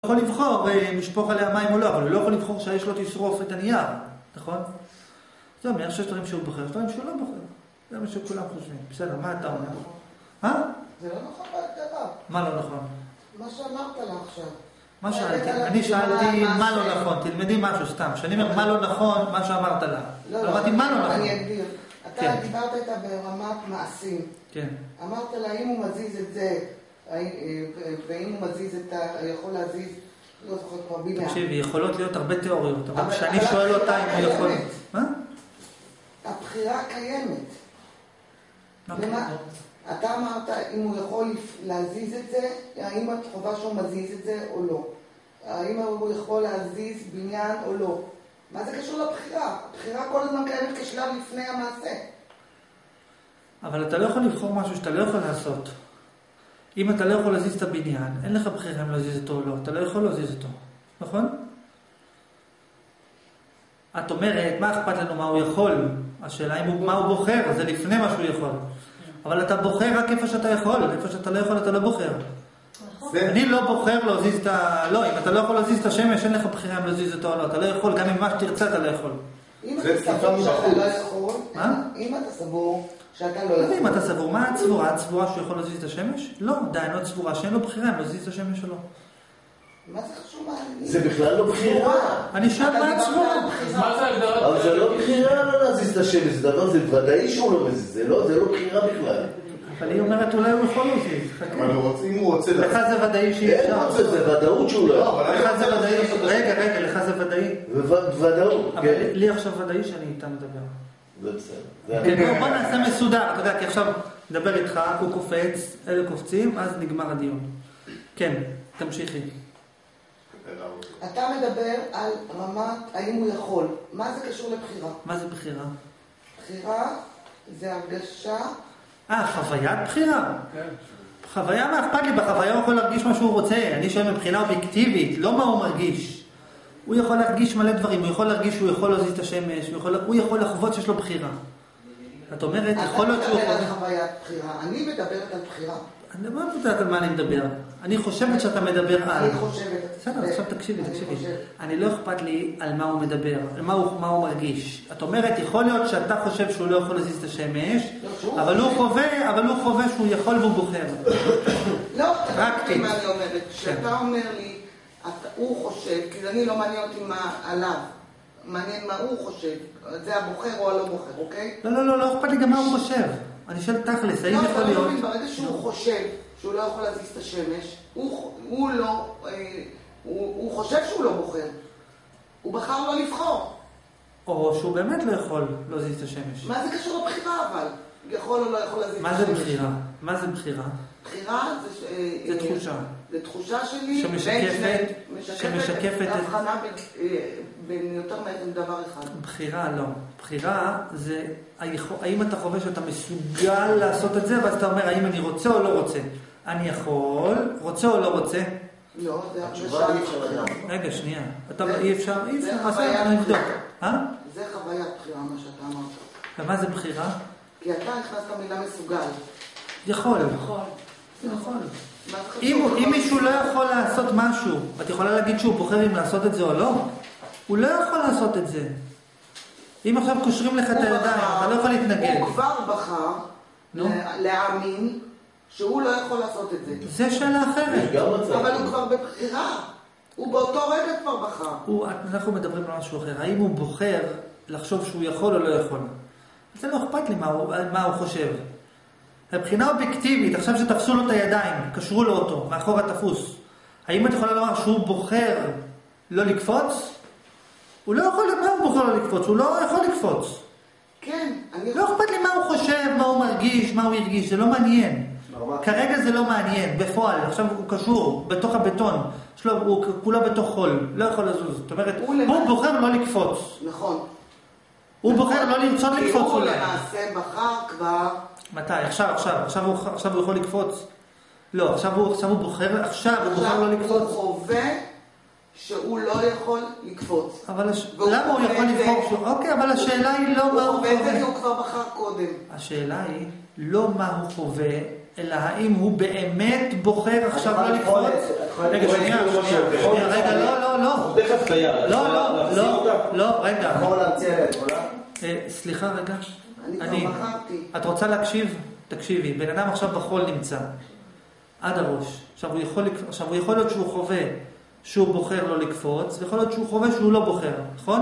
הוא יכול לבחור אם לשפוך עליה מים או לא, אבל הוא לא יכול לבחור שהאש לא תשרוף את הנייר, נכון? זה אומר שיש דברים שהוא בוחר, יש דברים שהוא לא בוחר. זה מה שכולם חושבים. בסדר, מה אתה אומר? מה? זה לא נכון בהגדרה. מה לא נכון? מה שאמרת לה עכשיו. מה שאלתי? אני שאלתי מה לא נכון, תלמדי משהו סתם. כשאני אומר מה לא נכון, מה שאמרת לה. לא, לא, אמרתי מה לא נכון. אני אגדיר. אתה כן. דיברת איתה ברמת מעשים. כן. אמרת לה, אם הוא מזיז את זה, אה, ואם הוא מזיז את ה... יכול להזיז, לא זוכר כבר מילה. תקשיבי, יכולות להיות הרבה תיאוריות, אבל כשאני שואל אותה אם הוא יכול... קיימת. מה? הבחירה קיימת. אוקיי. למה? אתה אמרת אם הוא יכול להזיז את זה, האם את חובה שהוא מזיז את זה או לא. האם הוא יכול להזיז בניין או לא. מה זה קשור לבחירה? הבחירה כל הזמן קיימת כשלב לפני המעשה. אבל אתה לא יכול לבחור משהו שאתה לא יכול לעשות. אם אתה לא יכול להזיז את הבניין, אין לך בחירה אם להזיז אותו או לא, אתה לא יכול להזיז אותו, נכון? את אומרת, מה אכפת לנו מה הוא יכול? השאלה אם הוא, מה הוא בוחר, זה לפני מה שהוא יכול. אבל אתה בוחר רק איפה שאתה יכול, איפה שאתה לא יכול אתה לא בוחר. אני לא בוחר להזיז את ה... לא, אם אתה לא יכול להזיז את השמש, אין לך בחירה אם להזיז אותו או לא, אתה לא יכול, גם אם מה שתרצה אתה לא יכול. אם זה אתה סבור שאתה. לא יכול? אם אתה סבור שאתה לא לא אם אתה סבור, מה את סבורה? את סבורה שהוא יכול להזיז את השמש? לא, עדיין את סבורה שאין לו בחירה אם להזיז את השמש או לא. מה זה חשוב מה אני... זה בכלל לא בחירה. אני שואל מה בחירה. מה זה הגדרת... אבל זה לא בחירה לא להזיז את השמש, זה דבר, זה ודאי שהוא לא מזיז, זה לא, לא בחירה בכלל. אבל היא אומרת אולי הוא יכול להזיז. חכה. אבל הוא רוצה- אם הוא רוצה... לך זה ודאי שאי אין אפשר. רוצה, זה ודאות שהוא לא לא, לך זה ודאי. רגע, רגע, לך זה ודאי. ודאות, אבל כן. לי עכשיו ודאי שאני איתה מדבר. זה בסדר. בוא- בוא נעשה מסודר, אתה יודע, כי עכשיו נדבר איתך, הוא קופץ, אלה קופצים, אז נגמר הדיון. כן, תמשיכי. אתה מדבר על רמת האם הוא יכול. מה זה קשור לבחירה? מה זה בחירה? בחירה זה הרגשה, אה, חוויית בחירה? כן. חוויה, מה אכפת לי? בחוויה הוא יכול להרגיש מה שהוא רוצה. אני שואל מבחינה אובייקטיבית, לא מה הוא מרגיש. הוא יכול להרגיש מלא דברים, הוא יכול להרגיש שהוא יכול להזיז את השמש, הוא יכול, הוא יכול לחוות שיש לו בחירה. את אומרת, יכול להיות שהוא אתה מדבר יכול... על חוויית בחירה. אני מדברת על בחירה. אני לא יודעת על מה אני מדבר. אני חושבת שאתה מדבר על... אני חושבת. בסדר, עכשיו תקשיבי, תקשיבי. אני לא אכפת לי על מה הוא מדבר, על מה הוא, מרגיש. את אומרת, יכול להיות שאתה חושב שהוא לא יכול להזיז את השמש, לא, אבל הוא. חווה, אבל הוא חווה שהוא יכול והוא בוחר. לא. תקשיב מה אני אומרת. כן. כשאתה אומר לי, אתה- הוא חושב, כי אני לא מעניין אותי מה עליו. מעניין מה הוא חושב. זה הבוחר או הלא בוחר, אוקיי? לא, לא, לא, לא אכפת לי גם מה הוא חושב. אני שואל תכלס, האם לא, יכול לא להיות... מבין, ברגע שהוא חושב שהוא לא יכול להזיז את השמש, הוא לא, אה, הוא חושב שהוא לא בוחר. הוא בחר לא לבחור. או שהוא באמת לא יכול להזיז את השמש. מה זה קשור לבחירה אבל? יכול או לא יכול להזיז את מה השמש? זה בחירה? מה זה בחירה? בחירה זה... אה, זה תחושה. זה תחושה שלי... שמשקפת- שמשקפת את ההבחנה בין, אה, בין יותר מדבר אחד. בחירה לא. בחירה זה האם אתה חווה שאתה מסוגל לעשות את זה, ואז אתה אומר האם אני רוצה או לא רוצה. אני יכול, רוצה או לא רוצה. לא, זה התשובה הרגשה אי אפשר. לדעת. רגע, שנייה. אתה אי אפשר, אי זה אפשר, בסדר, נבדוק. אה? זה חוויית בחירה, מה שאתה אמרת. ומה זה בחירה? כי אתה הכנסת מילה מסוגל. יכול. נכון. יכול. אם, אם מישהו לא יכול לעשות משהו, את יכולה להגיד שהוא בוחר אם לעשות את זה או לא? הוא לא יכול לעשות את זה. אם עכשיו קושרים לך את הידיים, אתה לא יכול להתנגד. הוא כבר בחר נו. לה- להאמין שהוא לא יכול לעשות את זה. זה שאלה אחרת. אבל הוא כבר בבחירה. הוא באותו רגע כבר בחר. הוא, אנחנו מדברים על משהו אחר. האם הוא בוחר לחשוב שהוא יכול או לא יכול? זה לא אכפת לי מה הוא, מה הוא חושב. מבחינה אובייקטיבית, עכשיו שתפסו לו את הידיים, קשרו לו אותו, מאחורה תפוס. האם את יכולה לומר שהוא בוחר לא לקפוץ? הוא לא יכול, מה הוא בוחר לא לקפוץ? הוא לא יכול לקפוץ. כן, אני... לא אכפת לי מה הוא חושב, מה הוא מרגיש, מה הוא הרגיש, זה לא מעניין. כרגע זה לא מעניין, בפועל, עכשיו הוא קשור בתוך הבטון, יש לו, הוא כולו בתוך חול, לא יכול לזוז. זאת אומרת, הוא הוא למעשה- בוחר לא לקפוץ. נכון. הוא בוחר לא לרצות לקפוץ הוא אולי. למעשה בחר כבר... מתי? עכשיו, עכשיו, עכשיו הוא, עכשיו הוא יכול לקפוץ? לא, עכשיו הוא, עכשיו הוא בוחר, עכשיו הוא בוחר עכשיו לא הוא לקפוץ. חווה שהוא לא יכול לקפוץ. אבל הש... למה הוא חווה יכול. לבחור שהוא... אוקיי, אבל השאלה היא לא מה הוא הוא חווה את זה כי חווה. הוא כבר בחר קודם. השאלה היא לא מה הוא חווה, אלא האם הוא באמת בוחר עכשיו לא לקפוץ? רגע, שנייה, שנייה, חיה. לא, אפשר לא, להחזיר לא, אותה? לא, רגע. עולה? אה, סליחה רגע. אני כבר מכרתי. את רוצה להקשיב? תקשיבי. בן אדם עכשיו בחול נמצא. עד הראש. עכשיו הוא יכול, עכשיו הוא יכול להיות שהוא חווה שהוא בוחר לא לקפוץ, ויכול להיות שהוא חווה שהוא לא בוחר, נכון?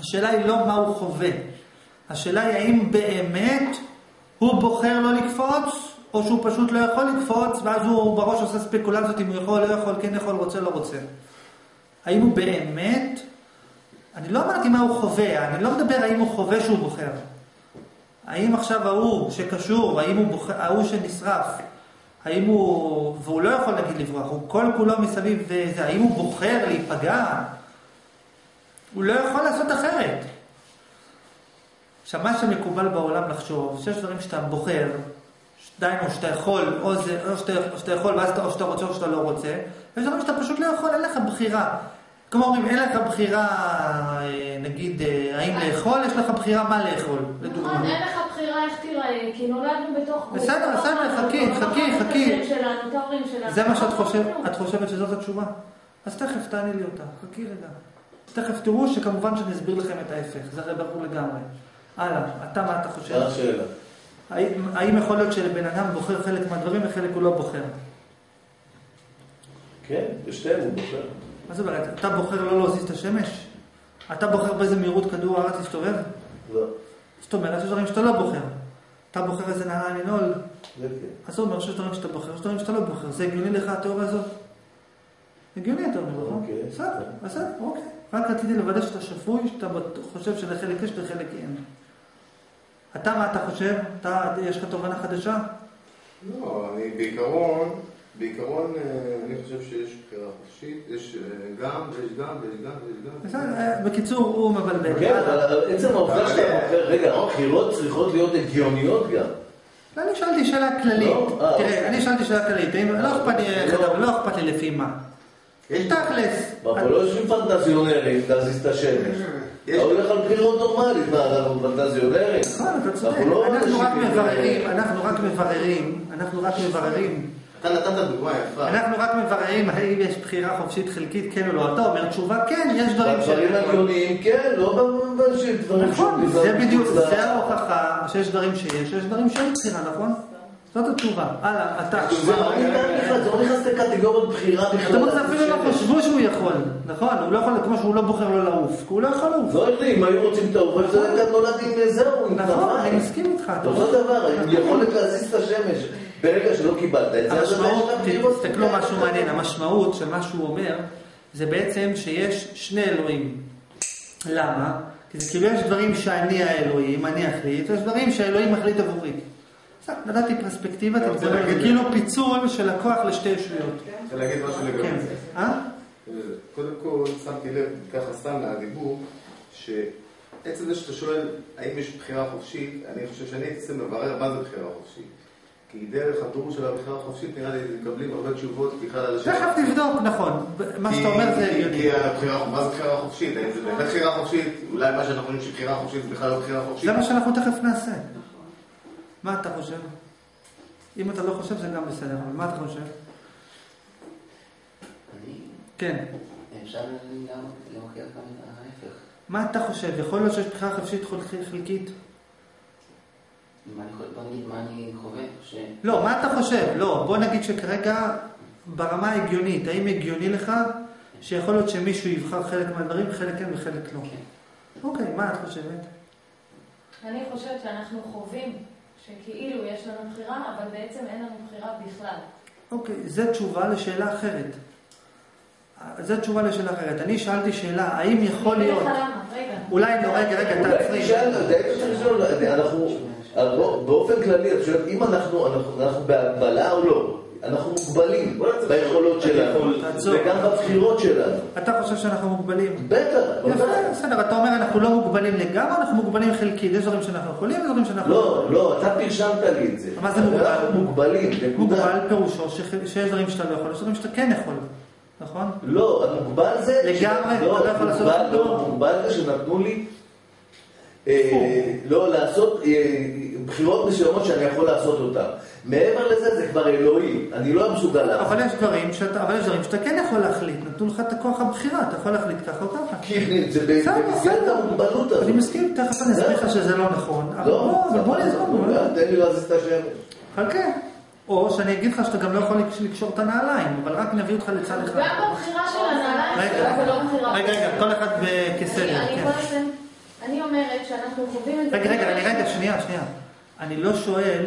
השאלה היא לא מה הוא חווה. השאלה היא האם באמת הוא בוחר לא לקפוץ, או שהוא פשוט לא יכול לקפוץ, ואז הוא בראש עושה ספקולציות אם הוא יכול, לא יכול, כן יכול, רוצה, לא רוצה. האם הוא באמת, אני לא אמרתי מה הוא חווה, אני לא מדבר האם הוא חווה שהוא בוחר. האם עכשיו ההוא שקשור, האם הוא בוחר, ההוא שנשרף, האם הוא, והוא לא יכול נגיד לברוח, הוא כל כולו מסביב וזה, האם הוא בוחר להיפגע? הוא לא יכול לעשות אחרת. עכשיו, מה שמקובל בעולם לחשוב, שיש דברים שאתה בוחר, דהיינו שאתה יכול, או, זה, או, שאתה, או שאתה יכול ואז אתה, או שאתה רוצה או שאתה לא רוצה, ויש דברים שאתה פשוט לא יכול, אין לך בחירה. כמו אומרים, אין לך בחירה, אה, נגיד, אה, האם לאכול, יש לך בחירה מה לאכול, לדוגמה. נכון, אין לך בחירה איך תיראה, כי נולדנו בתוך. בסדר, לא בסדר, חכי, לא חכי, חכי. השם שלנו, את ההורים שלנו. זה מה לא שאת בחרנו חושבת. את חושבת שזאת התשובה? אז תכף תעני לי אותה, חכי רגע. תכף תראו שכמובן שאני אסביר לכם את ההפך, זה הרי ברור לגמרי. הלאה, אתה מה אתה חושב? שאלה שאלה. האם, האם יכול להיות שלבן אדם בוחר חלק מהדברים וחלק הוא לא בוחר? כן, בשתיהם הוא בוחר. מה זאת אומרת? אתה בוחר לא להזיז את השמש? אתה בוחר באיזה מהירות כדור הארץ יסתובב? לא, זאת אומרת, יש דברים שאתה לא בוחר. אתה בוחר איזה נעליים לנעול, זה כן. אז זה אומר שיש דברים שאתה בוחר, יש דברים שאתה לא בוחר. זה הגיוני לך התיאוריה הזאת? הגיוני אתה אומר, נכון? אוקיי. בסדר, בסדר, אוקיי. רק רציתי לוודא שאתה שפוי, שאתה חושב שלחלק יש ולחלק אין. אתה מה אתה חושב? אתה, יש לך תובנה חדשה? לא, אני בעיקרון, בעיקרון אה, אני חושב שיש בחירה חופשית, יש אה, גם ויש גם ויש גם ויש גם. בסדר, אה, בקיצור, הוא מבלבל. כן. אבל עצם העובדה שאתה בוחר, רגע, הבחירות צריכות להיות הגיוניות גם. לא, אני שאלתי שאלה כללית. לא? אה, תראה, אוקיי. אני שאלתי שאלה כללית. לא אכפת לי איך לא. לא אכפת לי לפי מה. יש- תכלס. אנחנו לא יושבים פנטזיונרים להזיז את השמש. יש- אתה הולך על בחירות נורמלית, מה, אנחנו פנטזיונרים? נכון, אתה צודק. אנחנו אנחנו רק מבררים, אנחנו רק מבררים, אנחנו רק מבררים. אתה נתת דוגמה יפה. אנחנו רק מבררים האם יש בחירה חופשית חלקית, כן או לא. אתה אומר תשובה כן, יש דברים הדברים הגיוניים, כן, לא במובן של דברים נכון, שעומדים זה בדיוק, זה ההוכחה שיש דברים שיש, יש דברים שאין בחירה, נכון? זאת התשובה. הלאה, אתה. זה לא נכנס- זה לא נכנס לקטגוריית בחירה זאת בכלל. אומרת, אפילו לא חשבו שהוא יכול, נכון? הוא לא יכול, כמו שהוא לא בוחר לא לעוף, הוא לא יכול לעוף. לא יודע, אם היו רוצים את האוכל, זה היה גם נולד עם זהו, עם נכון, אני. מסכים איתך. אותו. דבר, יכולת להזיז את השמש. ברגע שלא קיבלת את זה, אז אתה יש לך תסתכלו. משהו מעניין, המשמעות של מה שהוא אומר, זה בעצם שיש שני אלוהים. למה? כי זה כאילו יש דברים שאני האלוהים, אני אחליט, ויש דברים שהאלוהים מחליט עבורי. בסדר, נתתי פרספקטיבה, אתה זה כאילו פיצול של הכוח לשתי ישויות. רוצה להגיד משהו לגבי כן. זה. אה? קודם כל, שמתי לב, ככה סתם מהדיבור, שעצם זה שאתה שואל האם יש בחירה חופשית, אני חושב שאני הייתי צריך לברר מה זה בחירה חופשית. כי דרך הבירור של הבחירה החופשית, נראה לי מקבלים הרבה תשובות בכלל על השאלה. תכף תבדוק, נכון. מה שאתה אומר זה כי- הגיוני. כי הבחירה, מה זה בחירה חופשית? האם זה באמת בחירה חופשית? אולי מה שאנחנו חושבים שבחירה חופשית זה בכלל לא בחירה חופשית? זה מה שאנחנו תכף נעשה. מה אתה חושב? אם אתה לא חושב זה גם בסדר, אבל מה אתה חושב? אני, כן. אפשר גם להוכיח גם את ההפך. מה אתה חושב? יכול להיות שיש בחירה חופשית חלק- חלקית? מה אני יכול- בוא נגיד מה אני חווה, ש... לא, מה אתה חושב? לא, בוא נגיד שכרגע ברמה ההגיונית, האם הגיוני לך שיכול להיות שמישהו יבחר חלק מהדברים, חלק כן וחלק לא? כן. אוקיי, מה את חושבת? אני חושבת שאנחנו חווים שכאילו יש לנו בחירה, אבל בעצם אין לנו בחירה בכלל. אוקיי, זו תשובה לשאלה אחרת. זו תשובה לשאלה אחרת. אני שאלתי שאלה, האם יכול אני אגיד להיות... לך למה, רגע. אולי לא, רגע, רגע, תעצרי. לשאול, אנחנו, באופן כללי, את שואלת, אם אנחנו אנחנו- אנחנו בהגבלה או לא, אנחנו מוגבלים ביכולות שלנו. וגם בבחירות שלנו. אתה חושב שאנחנו מוגבלים? בטח. בסדר, אתה אומר אנחנו לא מוגבלים לגמרי, אנחנו מוגבלים חלקית. יש דברים שאנחנו יכולים, יש דברים שאנחנו לא, לא, אתה פרשמת לי את זה. מה זה מוגבל? אנחנו מוגבלים, נקודה. מוגבל פירושו שיש דברים שאתה לא יכול, יש דברים שאתה כן יכול, נכון? לא, המוגבל זה... לגמרי, לא, אתה לא יכול לעשות מוגבל, כלום. לא, מוגבל זה שנתנו לי... אה, לא, לעשות אה, בחירות מסוימות שאני יכול לעשות אותן. מעבר לזה זה כבר אלוהי, אני לא מסוגל לעשות. אבל יש דברים שאתה, אבל יש דברים שאתה כן יכול להחליט, נתנו לך את הכוח הבחירה, אתה יכול להחליט ככה או ככה. כי זה במסגרת. המוגבלות הזאת. אני מסכים, תכף אני אסביר לך שזה לא נכון, אבל לא, בוא, אבל בוא סבבה, נעזור, בוא. תן לי להזיז את השם. חכה. או שאני אגיד לך שאתה גם לא יכול לקשור את הנעליים, אבל רק נביא אותך לצד אחד. גם בבחירה של הנעליים זה לא בחירה. רגע, רגע, כל אחד כסדר, אני כן. בעצם, אני אומרת שאנחנו חווים את זה. רגע, רגע, אני רגע, שנייה, שנייה. אני לא שואל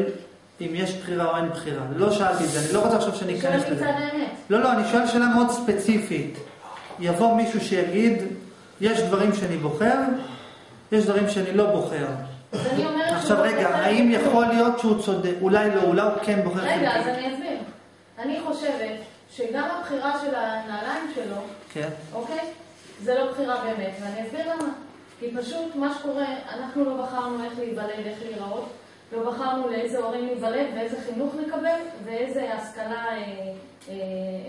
אם יש בחירה או אין בחירה. לא שאלתי את זה, אני לא רוצה עכשיו שניכנס לזה. מצד האמת. לא, לא, אני שואל שאלה מאוד ספציפית. יבוא מישהו שיגיד, יש דברים שאני בוחר, יש דברים שאני לא בוחר. עכשיו רגע, האם. יכול להיות שהוא צודק? אולי לא, אולי הוא כן בוחר רגע, אז. אני אסביר. אני חושבת שגם הבחירה של הנעליים שלו, כן. אוקיי? זה לא בחירה באמת, ואני אסביר למה. כי פשוט מה שקורה, אנחנו לא בחרנו איך להיוולד, איך להיראות, לא בחרנו לאיזה הורים להיוולד ואיזה חינוך נקבל ואיזה השכלה אה, אה,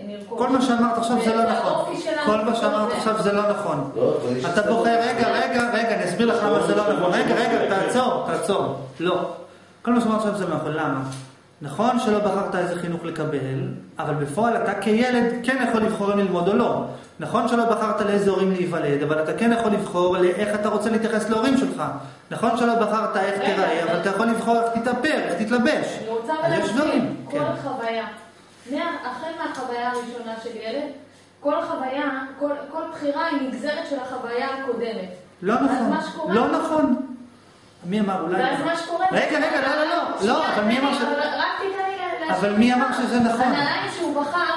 נרכוש. כל מה שאמרת עכשיו זה לא נכון. כל מה שאמרת. עכשיו זה לא נכון. לא, יש אתה. בוחר, רגע, רגע, רגע, אני אסביר לך למה זה לא נכון. רגע, רגע, תעצור, תעצור. לא. כל מה שאמרת עכשיו זה לא נכון. למה? נכון שלא בחרת איזה חינוך לקבל, אבל בפועל אתה כילד כן יכול לבחור אם ללמוד או לא. נכון שלא בחרת לאיזה הורים להיוולד, אבל אתה כן יכול לבחור לאיך אתה רוצה להתייחס להורים שלך. נכון שלא בחרת איך תיראה, אבל אתה יכול לבחור איך תתאפר, איך תתלבש. אני רוצה להסביר, דברים. כל כן. חוויה, מה- החל מהחוויה הראשונה של ילד, כל חוויה, כל, כל בחירה היא נגזרת של החוויה הקודמת. לא נכון. לא נכון. מי אמר אולי? ואז מה שקורה... רגע, רגע, לא, לא, לא. לא, אבל מי אמר ש... רק תיתן לי אבל מי אמר. שזה נכון? הנעליים שהוא בחר,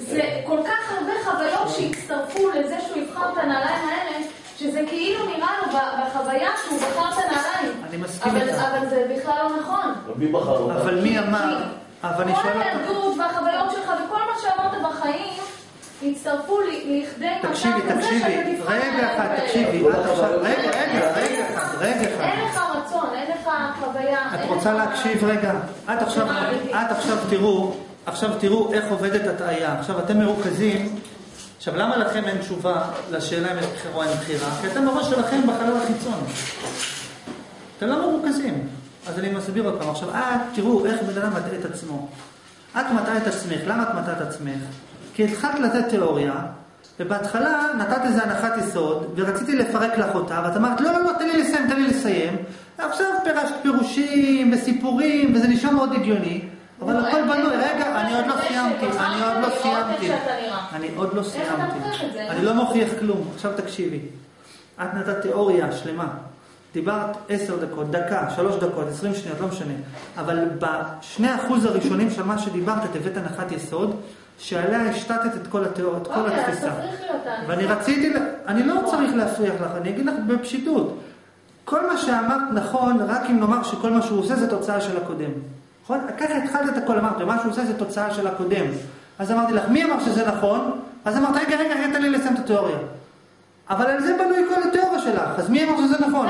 זה כל כך הרבה חוויות שהצטרפו לזה שהוא יבחר את הנעליים האלה, שזה כאילו נראה לו בחוויה שהוא בחר את הנעליים. אני מסכים אבל- איתך. אבל זה בכלל לא נכון. מי בחר אותה? אבל מי אמר? אבל אני כל שואל אותך... הילדות והחוויות שלך וכל מה שאמרת בחיים הצטרפו לי- לכדי מצב כזה שאתה תבחר רגע אחד. תקשיבי, כל רגע. רגע, רגע אחד, רגע אין. לך רצון, אין לך חוויה. את רוצה להקשיב רגע? את עכשיו, את עכשיו תראו, עכשיו תראו איך עובדת הטעיה. עכשיו אתם מרוכזים, עכשיו למה לכם אין תשובה לשאלה אם יש בחירה או אין בחירה? כי אתם בראש שלכם בחלל החיצון. אתם לא מרוכזים. אז אני מסביר עוד פעם. עכשיו, את, תראו איך בן אדם מטעה את עצמו. את מטעה את עצמך. למה את מטעה את עצמך? כי התחלת לתת תיאוריה, ובהתחלה נתת איזה הנחת יסוד, ורציתי לפרק לך אותה, ואת אמרת, לא, לא, לא, תן לי לסיים, תן לי לסיים. עכשיו פירשת פירושים וסיפורים, וזה נשמע מאוד הגיוני, אבל הכל בנוי. רגע, אני עוד לא סיימתי, זה? אני עוד לא סיימתי. אני עוד לא סיימתי. אני לא מוכיח כלום. עכשיו תקשיבי. את נתת תיאוריה שלמה. דיברת עשר דקות, דקה, שלוש דקות, עשרים שניות, לא משנה. אבל בשני אחוז הראשונים של מה שדיברת, את הבאת הנחת יסוד, שעליה השתתת את כל התיאוריה, את כל אוקיי, התפיסה. ואני רציתי, ל- אני לא צריך להפריח לך, אני אגיד לך בפשיטות. כל מה שאמרת נכון, רק אם נאמר שכל מה שהוא עושה זה תוצאה של הקודם. נכון? ככה התחלת את הכל, אמרת, מה שהוא עושה זה תוצאה של הקודם. אז אמרתי לך, מי אמר שזה נכון? אז אמרת, רגע, רגע, תן לי לסיים את התיאוריה. אבל על זה בנוי כל התיאוריה שלך, אז מי אמר שזה נכון?